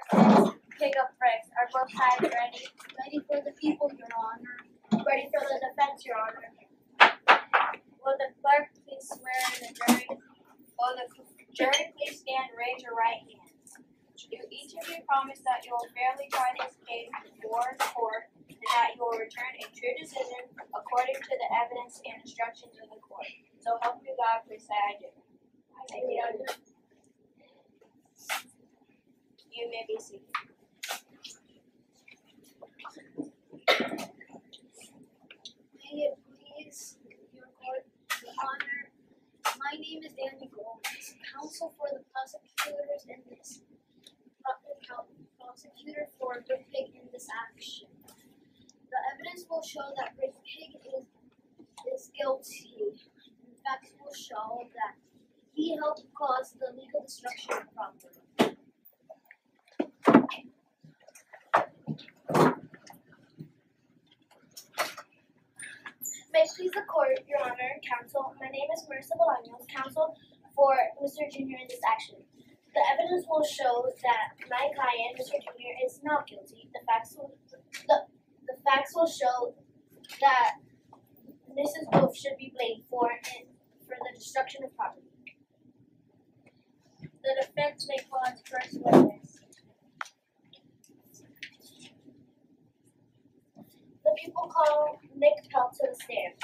versus of Bricks. Are both sides ready? Ready for the people, Your Honor. Ready for the defense, Your Honor. Will the clerk please swear in the jury? Will the jury please stand and raise your right hand? Do each of you promise that you will fairly try this case before the court and that you will return a true decision according to the evidence and instructions of the court? So help you God, please say I do. I I do. You may be seated. May it please your court, Your Honor. My name is Danny Gomes, counsel for the prosecutors in this uh, pro- prosecutor for Brick Pig in this action. The evidence will show that Brick Pig is is guilty. In fact, will show that he helped cause the legal destruction of property. May it please the court, your honor, counsel, my name is Marissa Bolaños, counsel for Mr. Junior in this action. The evidence will show that my client, Mr. Junior, is not guilty. The facts will, the, the facts will show that Mrs. Wolf should be blamed for it, for the destruction of property. The defense may call its first witness. The people call Nick Pelt to the stand.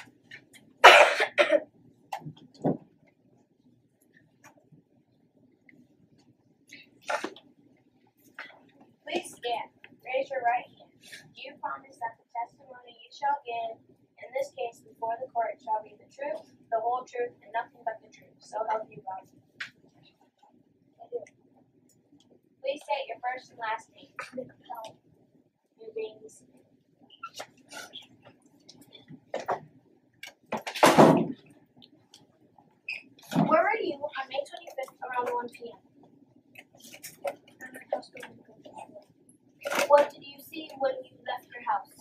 Please stand. Raise your right hand. Do you promise that the testimony you shall give in this case before the court shall be the truth, the whole truth, and nothing but the truth? So help you God. Please state your first and last name. Nick Pell, You being. Where were you on May twenty fifth around one P M? and my husband will go to What did you see when you left your house?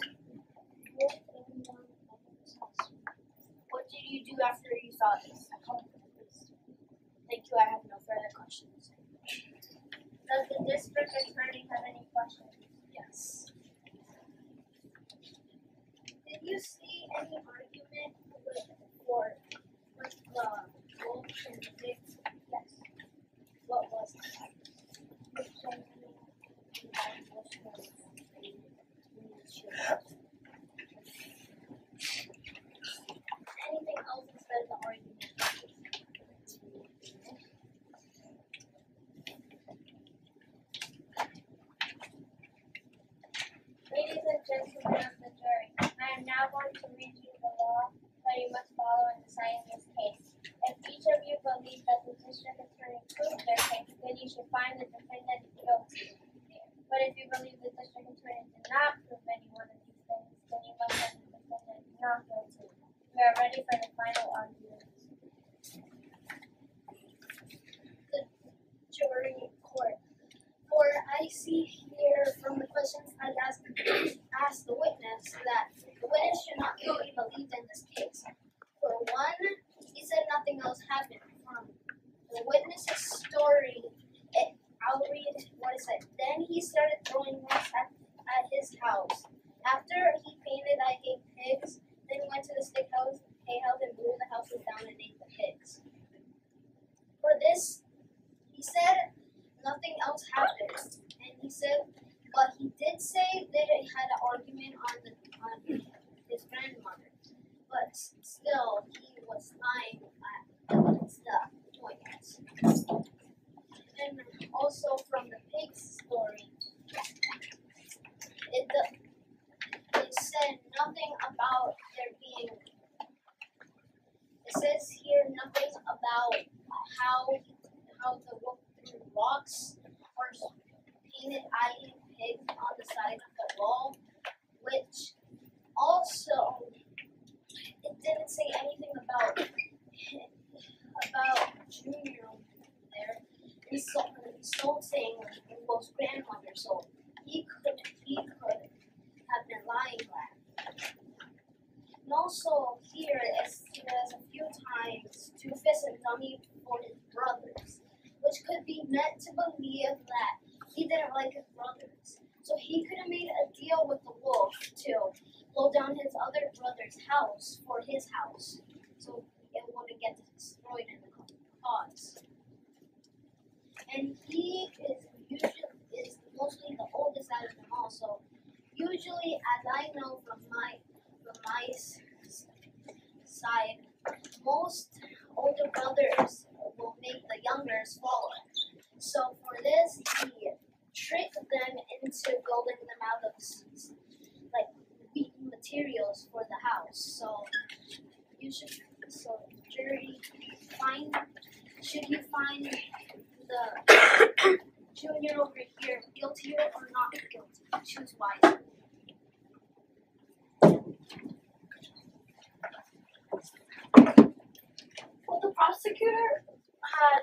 Wolf and his house. What did you do after you saw this? I called the police. Thank you, I have no further questions. Does the district attorney have any questions? Yes. You see any argument with or with uh, the wolf and the pig? Yes. What was it? Anything else instead of the argument? Ladies and gentlemen of the jury, I am now going to read you the law that you must follow in deciding this case. If each of you believe that the district attorney proved their case, then you should find the defendant guilty. But if you believe the district attorney did not prove any one of these things, then you must find the defendant not guilty. We are ready for the final argument. jury court. For I see here from the questions I asked asked the witness that the witness should not be believed in this case. For one, he said nothing else happened. From the witness's story, it, I'll read what it said. Then he started throwing rocks at, at his house. After he painted I hate pigs, then he went to the stick house, hay house, and blew the houses down and ate the pigs. For this, he said nothing else happened, and he said, but he did say that he had an argument on the on his grandmother, but still he was lying at the point. And also from the pig's story, it the, it said nothing about there being. It says here nothing about how how the wolf threw rocks or painted eyeing pigs on the side of the wall, which also it didn't say anything about about Junior there insult, insulting Wolf's grandmother, so he could he could have been lying there. And also here it says a few times two fists and dummy for his brothers, which could be meant to believe that he didn't like his brothers. So he could have made a deal with the wolf to blow down his other brother's house for his house. So it wouldn't get destroyed in the cause. And he is usually is mostly the oldest out of them all. So usually, as I know from my from my s- s- side, most older brothers will make the youngers follow. So for this, he tricked them into building them out of like wheat materials for the house. So you should so jury find should you find the junior over here guilty or not guilty? Choose wisely. What the prosecutor had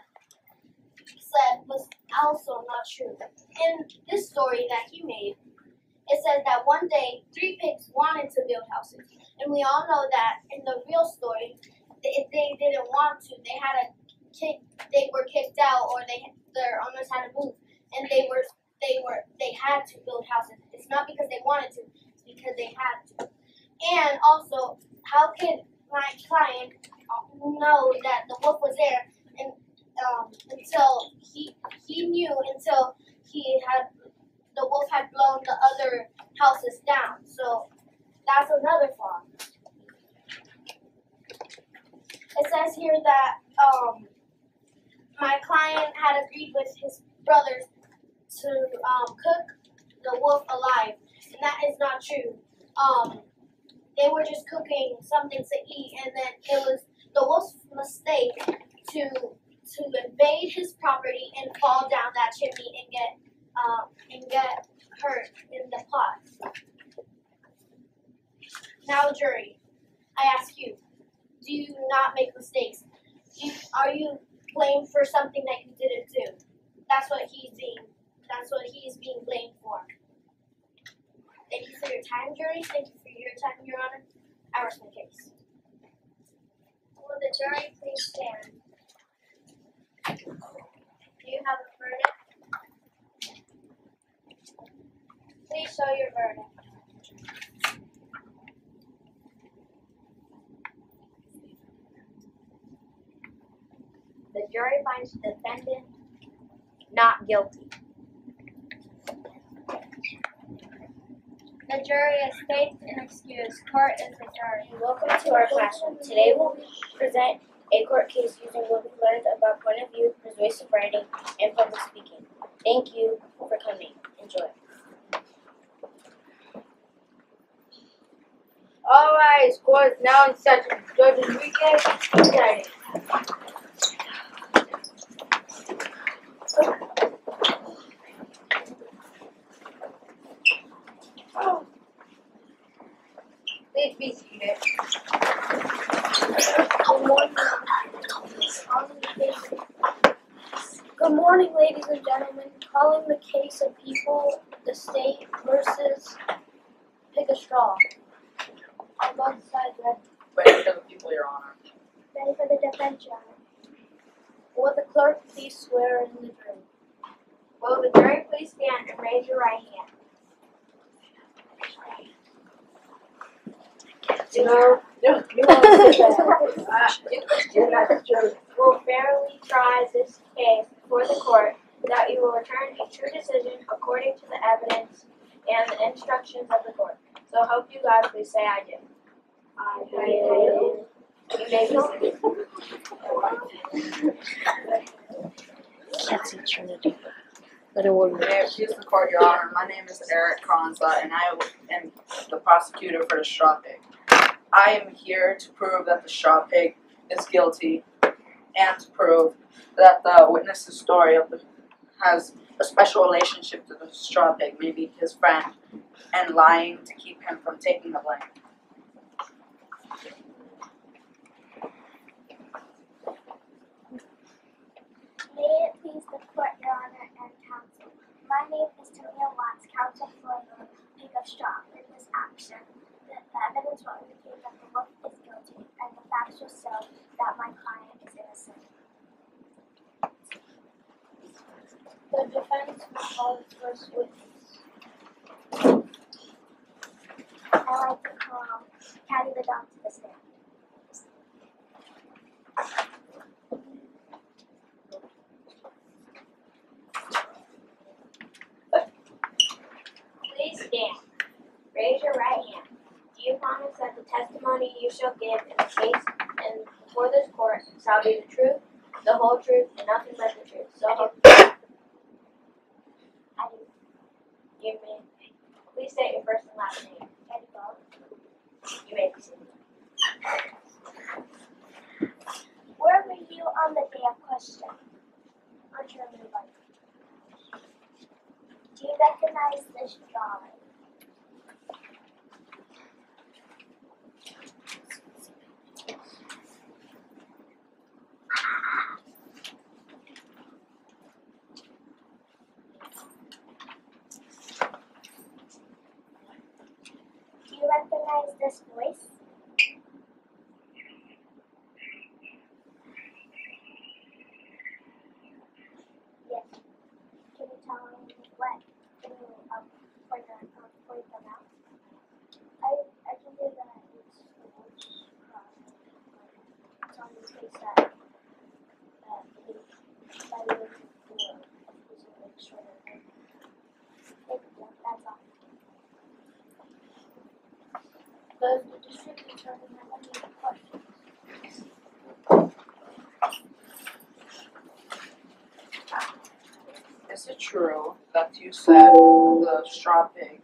said was also not true. In this story that he made, it says that one day three pigs wanted to build houses, and we all know that in the real story, if they didn't want to, they had a kick, they were kicked out, or they their owners had to move, and they were they were they had to build houses. It's not because they wanted to, it's because they had to. And also, how could my client know that the wolf was there and um, until he he knew until he had the wolf had blown the other houses down. So that's another flaw. It says here that um, my client had agreed with his brothers to um, cook the wolf alive, and that is not true. Um, they were just cooking something to eat, and then it was the wolf's mistake to to invade his property and fall down that chimney and get um, and get hurt in the pot. Now, jury, I ask you: Do you not make mistakes? You, are you blamed for something that you didn't do? That's what he's being. That's what he's being blamed for. Thank you for your time, jury. Thank you for your time, Your Honor. I rest my case. Will the jury please stand? Do you have a verdict? Please show your verdict. The jury finds the defendant not guilty. The jury is faced and excused. Court is adjourned. Welcome to our classroom. Today we'll present a court case using what we've learned about point of view, persuasive writing, and public speaking. Thank you for coming. Enjoy. Alright, scores now in session. Judge Enrique, starting. Please be seated. Good morning. Good morning, ladies and gentlemen. Calling the case of people, the state versus pick a straw. On both sides, ready? Ready for the people, Your Honor. Ready for the defense, Your Honor. Will the clerk please swear in the jury? Will the jury please stand and raise your right hand? No, no, you won't sit there. Uh, you're not the jury. Will fairly try this case before the court that you will return a true decision according to the evidence and the instructions of the court. So help you God, please say I do. I do. You may be seated. Can't see Trinity. Let it work. May it please the court, Your Honor. My name is Eric Kronza, and I am the prosecutor for the straw pig. I am here to prove that the straw pig is guilty, and prove that the witness's story of the has a special relationship to the straw pig, maybe his friend, and lying to keep him from taking the blame. May it please the court, Your Honor, and counsel. My name is Tamia Watts, counsel for the Pick of Straw in this action. The the evidence will indicate that the wolf is guilty, and the facts will show that my client is innocent. The defense will call the first witness. I like to call Patty the dog to the stand. Please stand. Raise your right hand. Do you promise that the testimony you shall give in the case and before this court shall be the truth, the whole truth, and nothing but the truth? So help I do. you may. Please state your first and last name. Patty Dog. You may proceed. Where were you on the day of question? On German bike. Do you recognize this drawing? Do you recognize this voice? Yes. Can you tell me what? Can you um, point them, um, point them out? I, I can do that. It's the voice. Um, it's on the face that, that he, that he was before. He's a bit shorter. Thank you. That's all. Does the district attorney have any questions? Is it true that you said the straw pig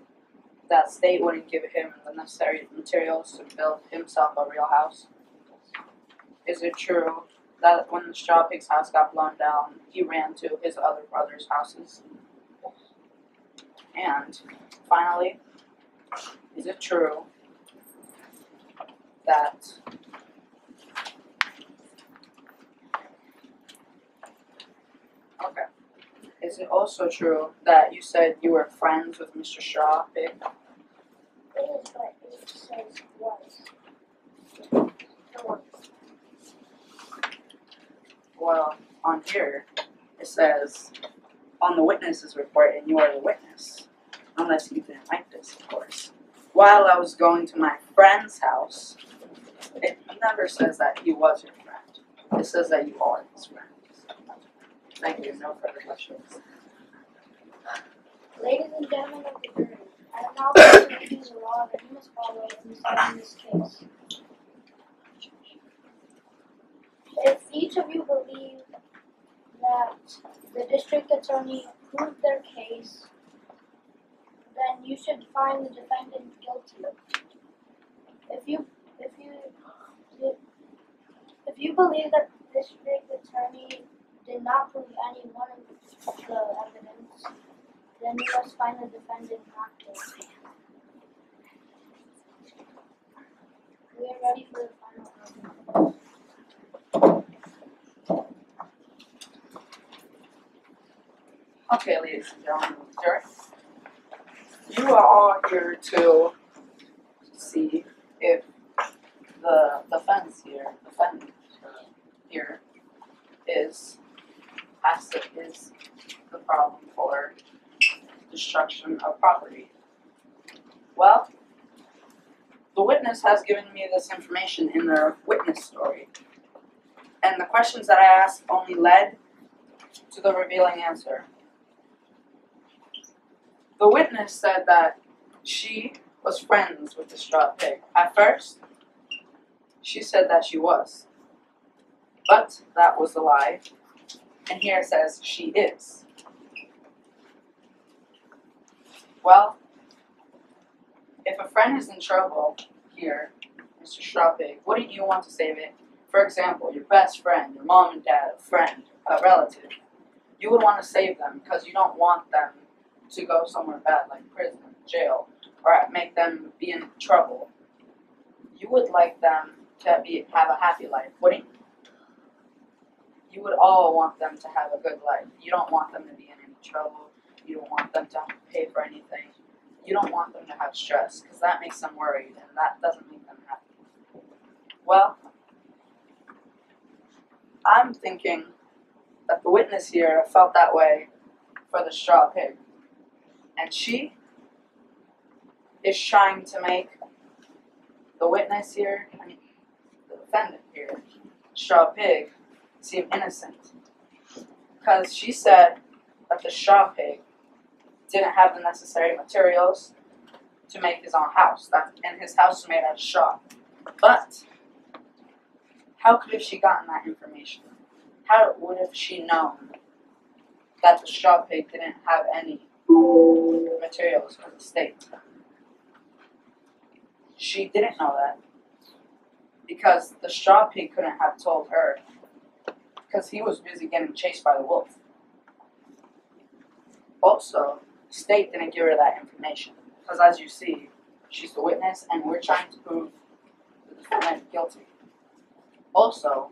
that state wouldn't give him the necessary materials to build himself a real house? Is it true that when the straw pig's house got blown down, he ran to his other brother's houses? And finally, is it true that Okay. Is it also true that you said you were friends with Mr. Pig? It is what it says was. Well, on here, it says, on the witness's report, and you are the witness. Unless you didn't like this, of course. While I was going to my friend's house, it never says that he was your friend. It says that you are his friend. Thank you, no further questions. Ladies and gentlemen of the jury, I am now going to read the law that you must follow in this case. If each of you believe that the district attorney proved their case, then you should find the defendant guilty. If you, if you, if you believe that the district attorney did not prove any one of the evidence, then you must find the defendant not guilty. We are ready for the final argument. Okay, ladies and gentlemen of jury. You are all here to see if the defense here, the defendant uh, here, is has is the problem for destruction of property. Well, the witness has given me this information in their witness story. And the questions that I asked only led to the revealing answer. The witness said that she was friends with the straw pig. At first, she said that she was. But that was a lie. And here it says she is. Well, if a friend is in trouble here, Mr. Straw Pig, wouldn't you want to save it? For example, your best friend, your mom and dad, a friend, a relative. You would want to save them because you don't want them to go somewhere bad like prison, jail, or make them be in trouble. You would like them to be have a happy life, wouldn't you? You would all want them to have a good life. You don't want them to be in any trouble. You don't want them to pay for anything. You don't want them to have stress because that makes them worried and that doesn't make them happy. Well, I'm thinking that the witness here felt that way for the straw pig. And she is trying to make the witness here, I mean, the defendant here, straw pig, seem innocent. Because she said that the straw pig didn't have the necessary materials to make his own house. That and his house was made out of straw. But how could have she gotten that information? How would have she known that the straw pig didn't have any materials for the state? She didn't know that because the straw pig couldn't have told her because he was busy getting chased by the wolf. Also, state didn't give her that information because, as you see, she's the witness and we're trying to prove the defendant guilty. Also,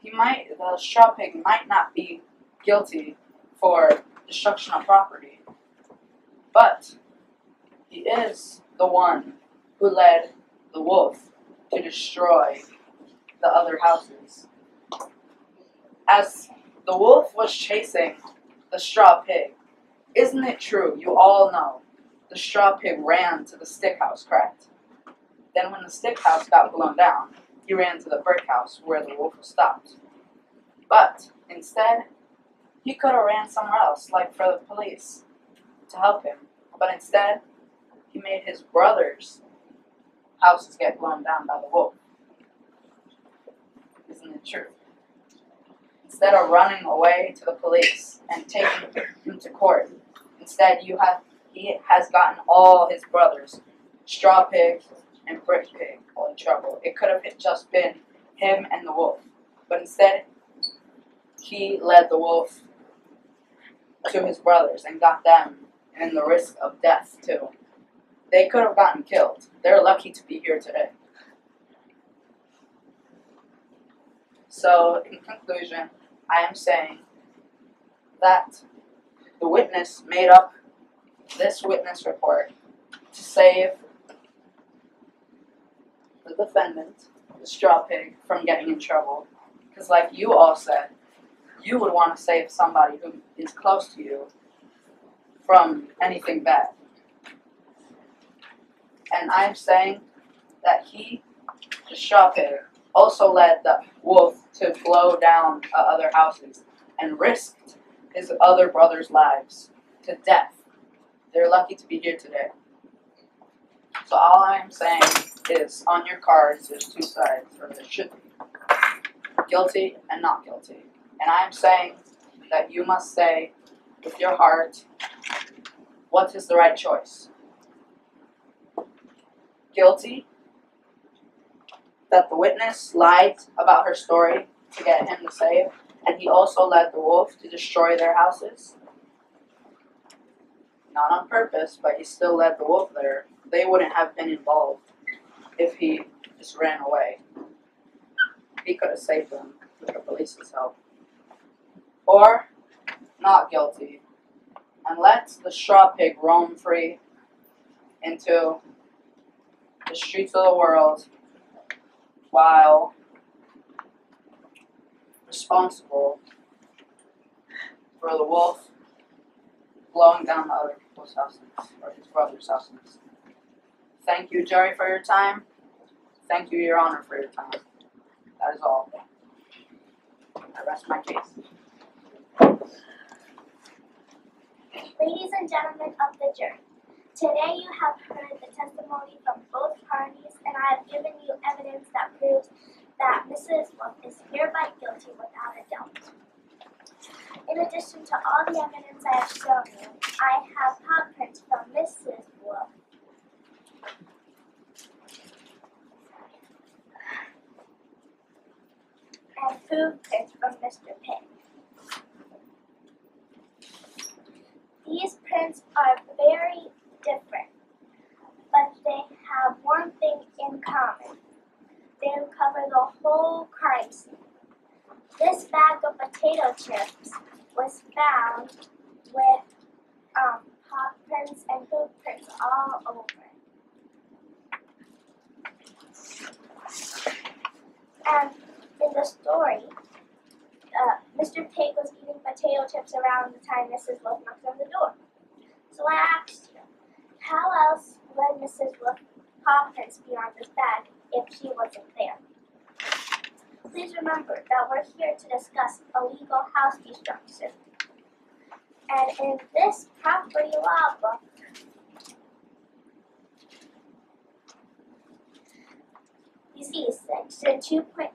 he might, the straw pig might not be guilty for destruction of property, but he is the one who led the wolf to destroy the other houses. As the wolf was chasing the straw pig, isn't it true? You all know the straw pig ran to the stick house, correct? Then, when the stick house got blown down, he ran to the brick house where the wolf was stopped. But instead, he could have ran somewhere else, like for the police, to help him. But instead, he made his brother's houses get blown down by the wolf. True? Instead of running away to the police and taking him to court, instead you have he has gotten all his brothers, Straw Pig and Brick Pig, all in trouble. It could have just been him and the wolf, but instead he led the wolf to his brothers and got them in the risk of death too. They could have gotten killed. They're lucky to be here today. So, in conclusion, I am saying that the witness made up this witness report to save the defendant, the straw pig, from getting in trouble. Because, like you all said, you would want to save somebody who is close to you from anything bad. And I'm saying that he, the straw pig, also led the wolf to blow down uh, other houses and risked his other brothers' lives to death. They're lucky to be here today. So all I'm saying is, on your cards, there's two sides, or there should be. Guilty and not guilty. And I'm saying that you must say with your heart, what is the right choice? Guilty, that the witness lied about her story to get him to save, and he also led the wolf to destroy their houses. Not on purpose, but he still led the wolf there. They wouldn't have been involved if he just ran away. He could have saved them with the police's help. Or not guilty, and let the straw pig roam free into the streets of the world while responsible for the wolf blowing down the other people's houses or his brother's houses. Thank you, Jerry, for your time. Thank you, Your Honor, for your time. That is all. I rest my case. Ladies and gentlemen of the jury, today you have heard the testimony from both parties, and I have given you evidence that proves that Mrs. Wolf is hereby guilty without a doubt. In addition to all the evidence I have shown you, I time Mrs. Wolf knocked on the door. So I asked you, how else would Mrs. Wolf Hopkins be on this bag if she wasn't there? Please remember that we're here to discuss illegal house destruction. And in this property law book, you see section 2.2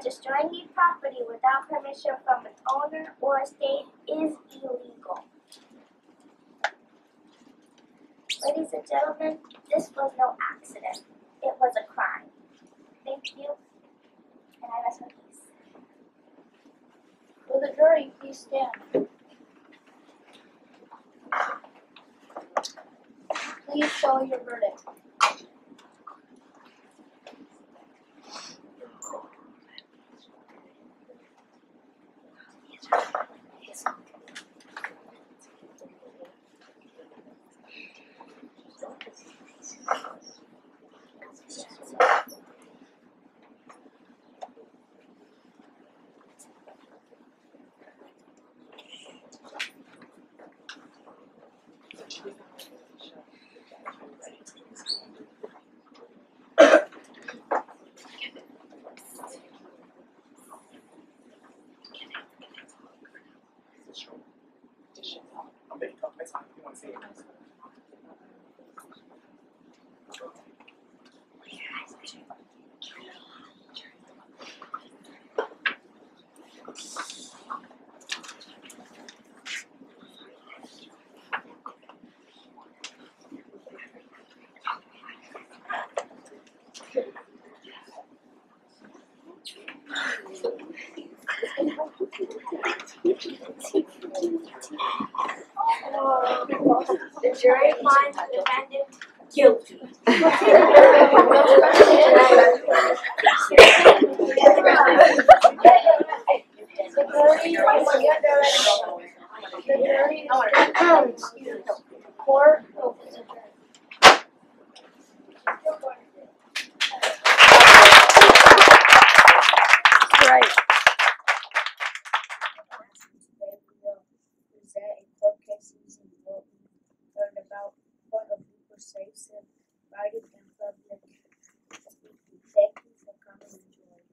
states that destroying a property without permission from an owner or estate is illegal. Ladies and gentlemen, this was no accident. It was a crime. Thank you. And I rest my case. Will the jury please stand? Please show your verdict. The jury finds the defendant guilty. The jury The jury Court is adjourned. Right. Today we will present a court case using what we learned about point of view persuasive writing and public speaking. Thank you for coming and joining.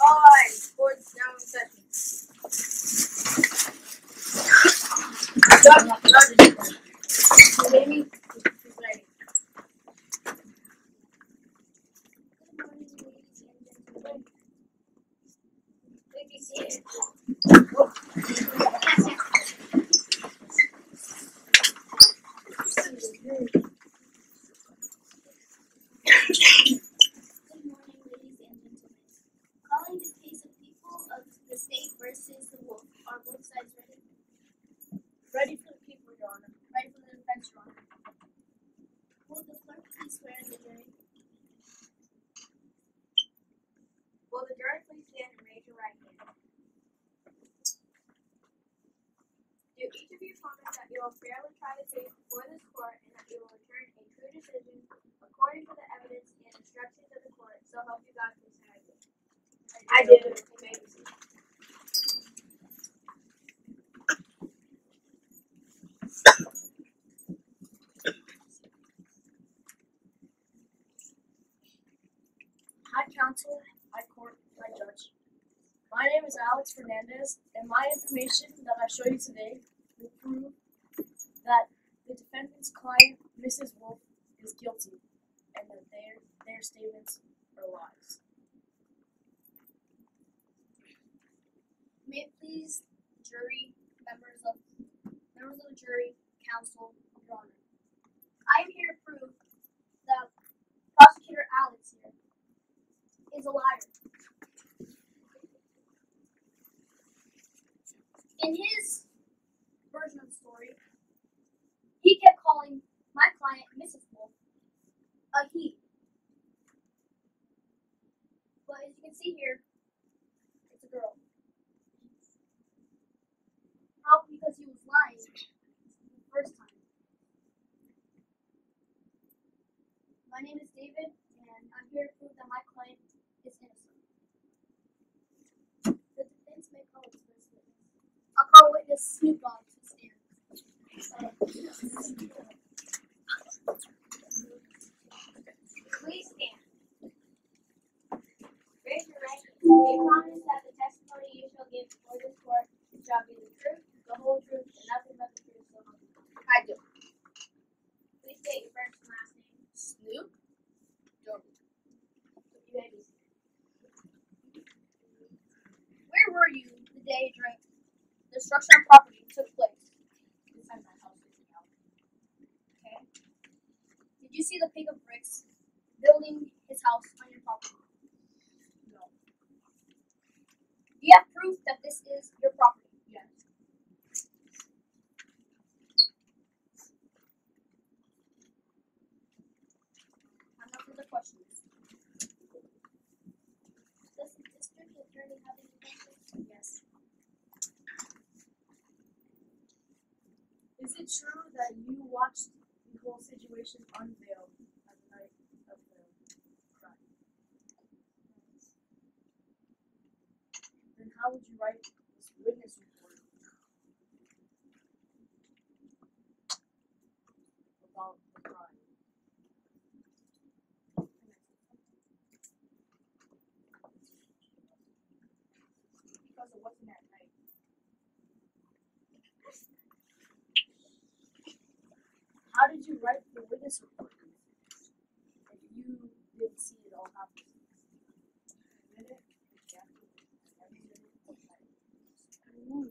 Alright, court is now in session. Judge, judge. Amy, is ready. Good morning, ladies and gentlemen. Please be seated. Good morning, ladies and gentlemen. Calling the case of people of the versus the wolf. Are both sides ready? Ready for the people, Your Honor. Ready for the defense, Your Honor. Will the clerk please swear in the jury? Will the jury please stand and raise your right hand? Do each of you promise that you will fairly try the case before this court and that you will return a true decision according to the evidence and instructions of the court, so help you God, please I do. I do. You may be seated. Hi, counsel. Hi, court. Hi, judge. My name is Alex Fernandez, and my information that I show you today will prove that the defendant's client, Mrs. Wolf, is guilty, and that their their statements are lies. May it please jury, members of members of the jury, counsel, your honor. I am here to prove that prosecutor Alex here is a liar. In his version of the story, he kept calling my client Mrs. Wolf a he. But as you can see here, it's a girl. First time. My name is David, and I'm here to prove that my client is innocent. The defense may call its first witness. I'll call witness Snoop Dogg to the stand. Please stand. Raise your right hand. Do you promise that the testimony you shall give before this court shall be the truth, the whole truth, and nothing but the truth, so help you God? I do. Please state your first and last name. Snoop Dogg. You may be seated. Where were you the day during the destruction of property took place? Inside my house right now. Okay. Did you see the pig of bricks building his house on your property? No. Do you have proof that this is your property? Yes. I have no further questions. Does the district attorney have any questions? Yes. Is it true that you watched the whole situation unveiled at the night of the crime? Then how would you write this witness report about the crime? Because it wasn't at night. How did you write the witness report if you didn't see it all happen? Minute, exactly, every minute, Ooh.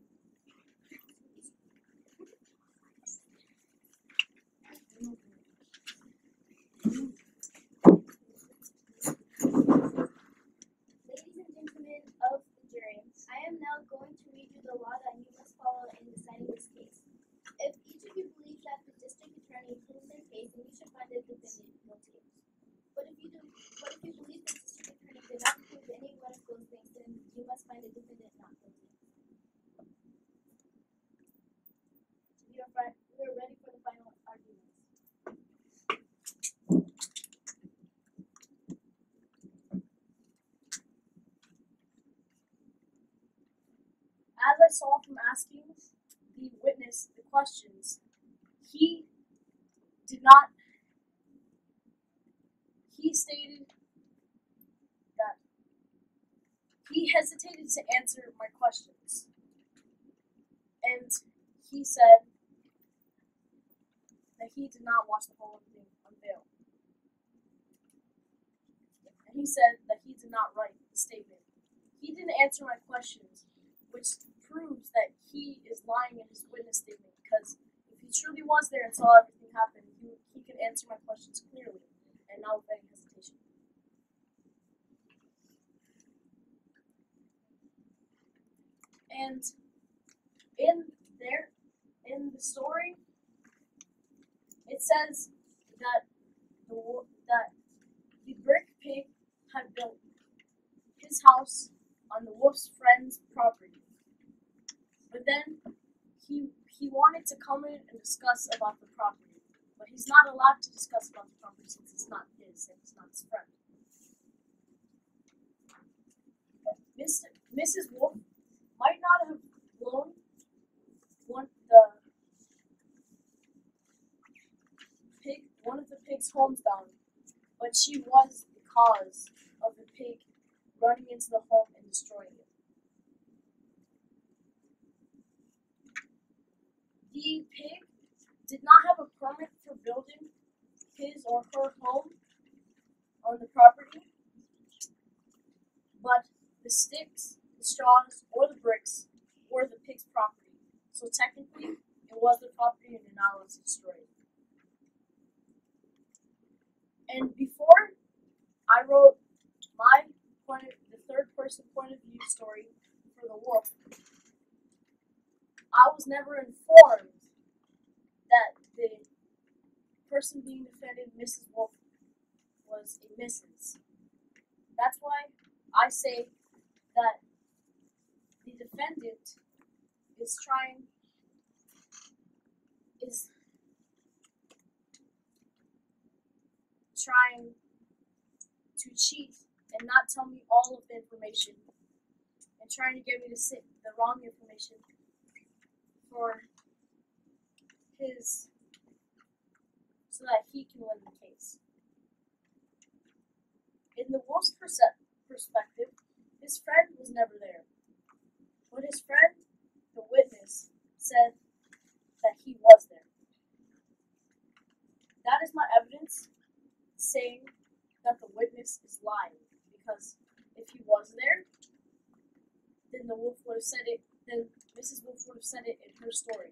Ladies and gentlemen of the jury, I am now going to read you the law that you must follow in deciding this case. If each of you believes that the district attorney proved their case, then you should find the defendant guilty. But if you do, but if you believe the district attorney did not prove any one of those things, then you must find the defendant not guilty. We are, fi- we are ready for the final arguments. As I saw from asking the witness the questions, he did not. He stated that he hesitated to answer my questions. And he said that he did not watch the whole thing unveiled. And he said that he did not write the statement. He didn't answer my questions, which proves that he is lying in his witness statement because if he truly was there and saw everything happen, he, he could answer my questions clearly and not with any hesitation. And in there, in the story, it says that the that the brick pig had built his house on the wolf's friend's property. But then he he wanted to come in and discuss about the property, but he's not allowed to discuss about the property since it's not his and it's not his friend. But Mr. Mrs. Wolf might not have blown one the pig one of the pig's homes down, but she was the cause of the pig running into the home and destroying it. The pig did not have a permit for building his or her home on the property, but the sticks, the straws, or the bricks were the pig's property. So technically, it was the property and now it's destroyed. And before I wrote my point of, the third person point of view story for the wolf, I was never informed the person being defended, Mrs. Wolf, was a Mrs. That's why I say that the defendant is trying is trying to cheat and not tell me all of the information and trying to get me to say the wrong information for his so that he can win the case. In the wolf's perspective, his friend was never there. But his friend, the witness, said that he was there. That is my evidence saying that the witness is lying. Because if he was there, then the wolf would have said it, then Mrs. Wolf would have said it in her story.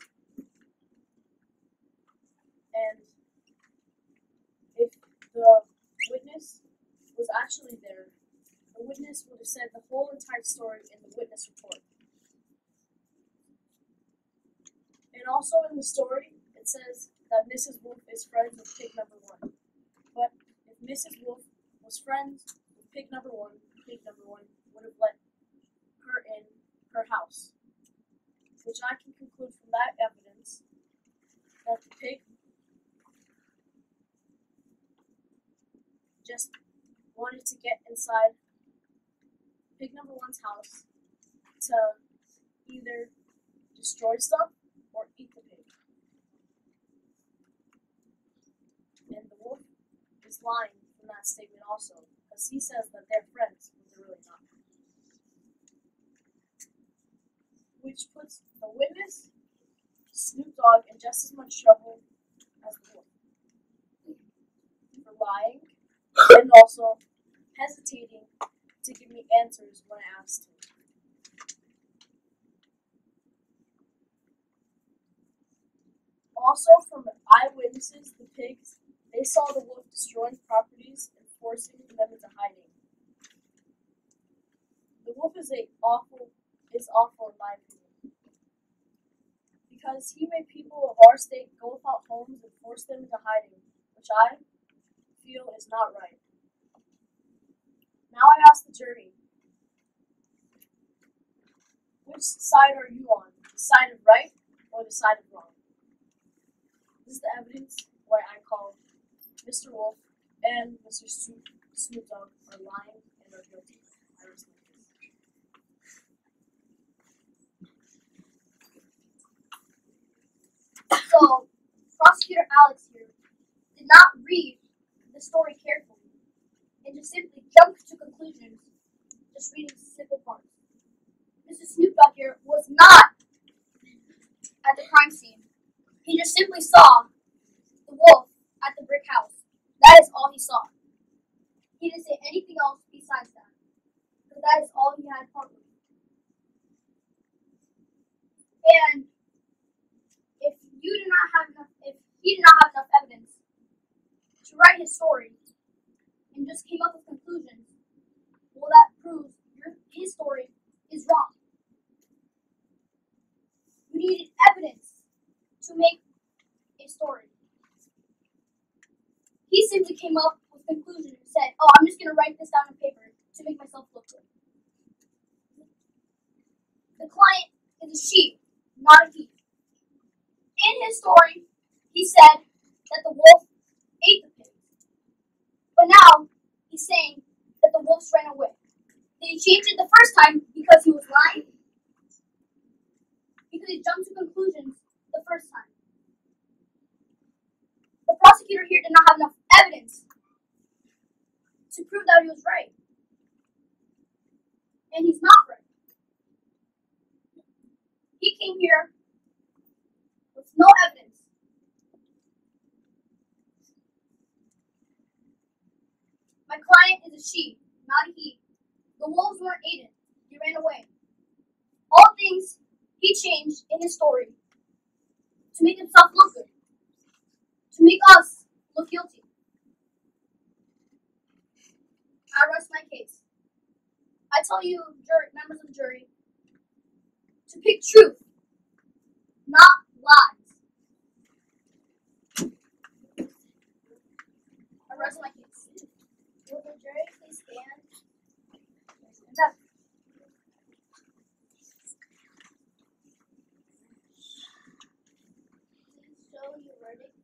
And the witness was actually there, the witness would have said the whole entire story in the witness report. And also in the story, it says that Mrs. Wolf is friends with pig number one. But if Mrs. Wolf was friends with pig number one, pig number one would have let her in her house. Which I can conclude from that evidence that the pig just wanted to get inside pig number one's house to either destroy stuff or eat the pig. And the wolf is lying in that statement also, because he says that they're friends, but they're really not. Which puts the witness, Snoop Dogg, in just as much trouble as the wolf. For lying and also hesitating to give me answers when I asked him. Also, from eyewitnesses, the pigs, they saw the wolf destroying properties and forcing them into hiding. The wolf is a awful is awful in my opinion. Because he made people of our state go without homes and force them into hiding, which I feel is not right. Now I ask the jury, which side are you on? The side of right or the side of wrong? This is the evidence why I call Mr. Wolf and Mr. Snoop, Snoop Dogg are lying and are guilty. I my case. So, prosecutor Alex here did not read the story carefully and just simply jumped to conclusions, just reading simple parts. Mr. Snoop Dogg here was not at the crime scene. He just simply saw the wolf at the brick house. That is all he saw. He didn't say anything else besides that. Because that is all he had with. And if you do not have enough, if he did not have enough evidence to write his story and just came up with conclusions, well, that proves your, his story is wrong. You needed evidence to make a story. He simply came up with conclusions and said, "Oh, I'm just gonna write this down on paper to make myself look good." The client is a she, not a he. In his story, he said that the wolf ate the pig. But now he's saying that the wolves ran away. Did he change it the first time because he was lying? Because he jumped to conclusions the first time. The prosecutor here did not have enough evidence to prove that he was right. And he's not right. He came here with no evidence. My client is a she, not a he. The wolves weren't eaten, he ran away. All things he changed in his story to make himself look good, to make us look guilty. I rest my case. I tell you, jury, members of the jury, to pick truth, not lies. I rest my case. Will the jury please stand? Stand up. Please show verdict?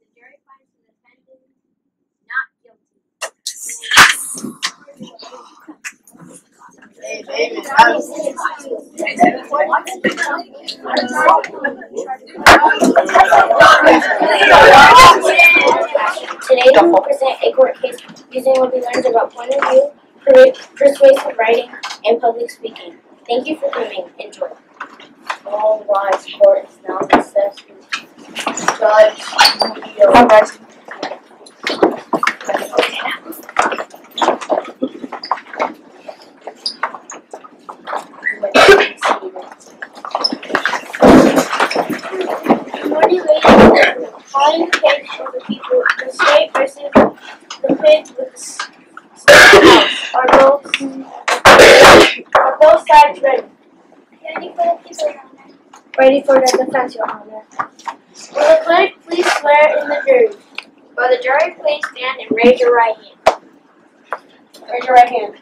The jury finds the defendant not guilty. Hey, David, Today we will present a court case using what we learned about point of view, per- persuasive writing, and public speaking. Thank you for coming. Enjoy. All wise court is now your Morning ladies, calling the case of the people, the state versus the pig with the s- state house. Are both, are both sides ready? Ready for the people, Your Honor? Ready for the defense, Your Honor. Will the clerk please swear in the jury? Will the jury please stand and raise your right hand? Raise your right hand.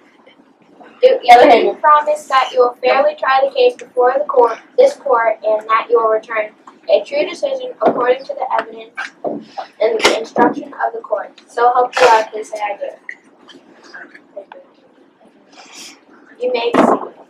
Do you promise that you will fairly try the case before the court, this court, and that you will return a true decision according to the evidence and the instruction of the court? So help you God, please say I do. You may be seated.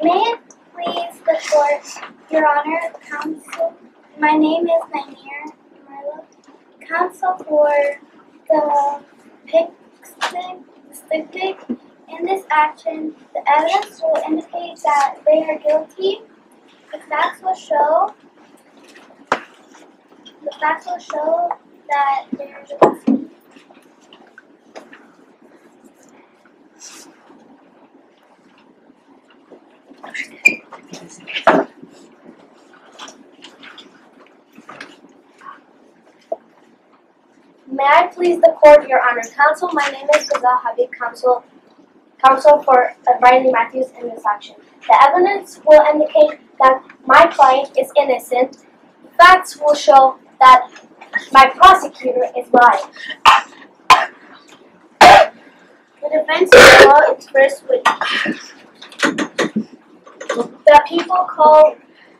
May it please the court, Your Honor, counsel, my name is Nair Marlo, counsel for the Pig. In this action, the evidence will indicate that they are guilty. The facts will show, the facts will show that they are guilty. May I please the court, Your Honor? Counsel, my name is Ghazal Habib, counsel, counsel for uh, Riley Matthews in this action. The evidence will indicate that my client is innocent. Facts will show that my prosecutor is lying. The defense will call its first witness. The people call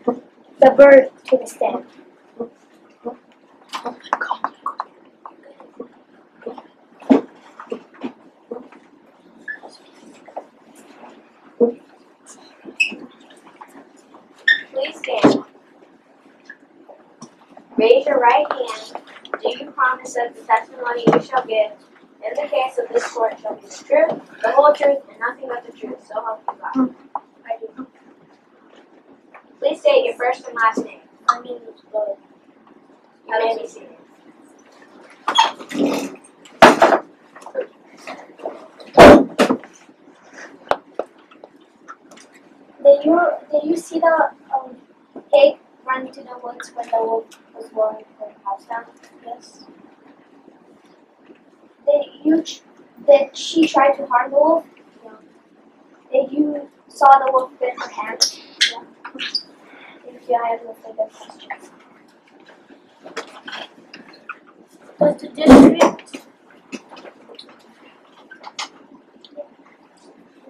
the bird to the stand. Please stand. Raise your right hand. Do you promise that the testimony you shall give in the case of this court shall be the truth, the whole truth, and nothing but the truth, so help you God? I do. Please state your first and last name. My name is Bud. You may be seated. Did you did you see the into the woods when the wolf was blowing the house down? Yes. Did you did she try to harm the wolf? No. Did you saw the wolf bit her hand? Yeah. Thank you. I have no further questions. Does the district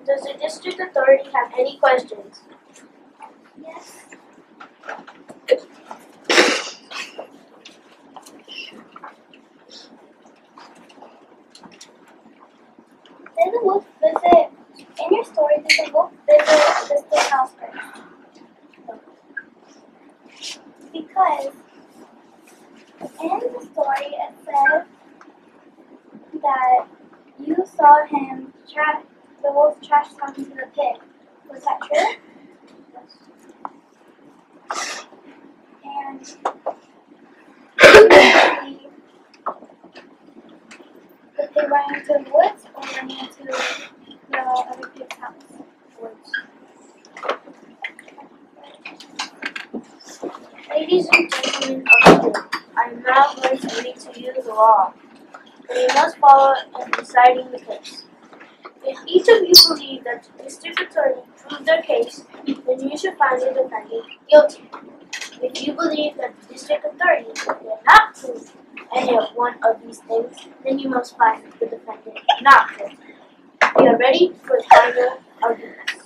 does the district authority have any questions? Yes. Did the wolf visit, in your story, did the wolf visit the state house first? Because in the story it says that you saw him trash, the wolf trash talking to the pig. Was that true? And the the pig ran into the woods or ran into the other pig's house? Woods. They Ladies and gentlemen of the jury, I am now going to read to you the law you must follow in deciding the case. If each of you believe that the district attorney proved their case, then you should find the defendant guilty. If you believe that the district attorney did not prove any of one of these things, then you must find the defendant not guilty. We are ready for the final arguments.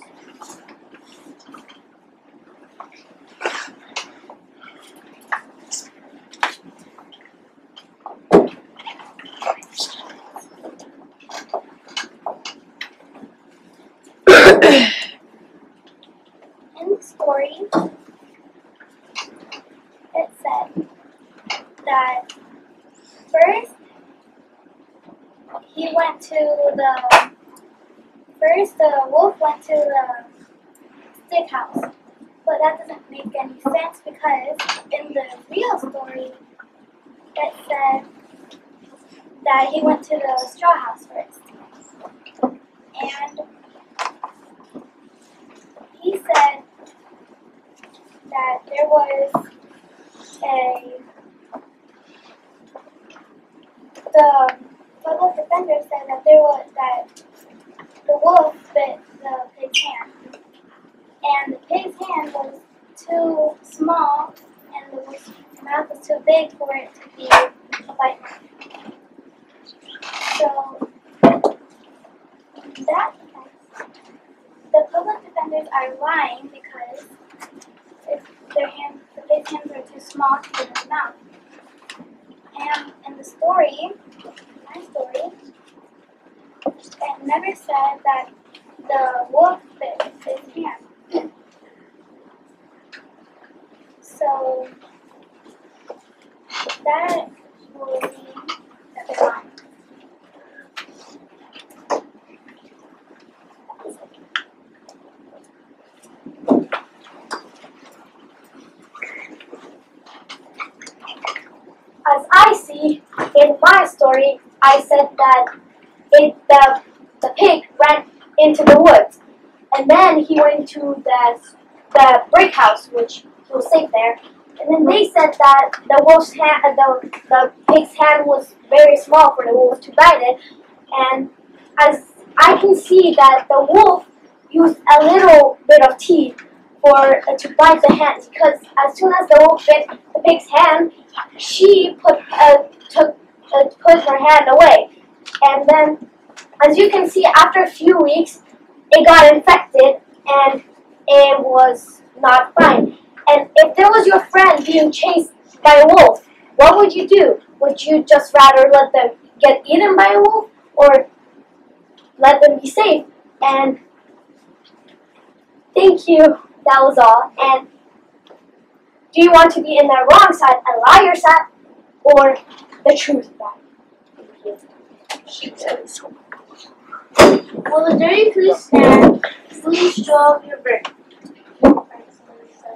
in the story, it said that first went to the first the wolf went to the stick house, but that doesn't make any sense because in the real story it said that he went to the straw house first, and he said that there was a the public defender said that there was that the wolf bit the pig's hand and the pig's hand was too small and the wolf's mouth was too big for it to be a bite mark. So that the public defenders are lying because if their hands, the pig's hands are too small to fit in the mouth. And in the story, my story, it never said that the wolf bit his hand. So that will mean that they're lying. as I see in my story, I said that it the the pig ran into the woods, and then he went to the the brick which he was safe there. And then they said that the wolf's hand, uh, the the pig's hand was very small for the wolf to bite it, and as I can see that the wolf used a little bit of teeth for uh, to bite the hand because as soon as the wolf bit the pig's hand, she put uh, took uh, put her hand away, and then, as you can see, after a few weeks, it got infected and it was not fine. And if there was your friend being chased by a wolf, what would you do? Would you just rather let them get eaten by a wolf, or let them be safe? And thank you. That was all. And do you want to be in the wrong side, a liar side, or the truth side? Will the jury please stand? Please show your verdict.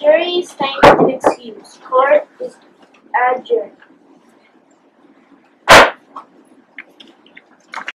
jury is thanked and excused. Court is adjourned.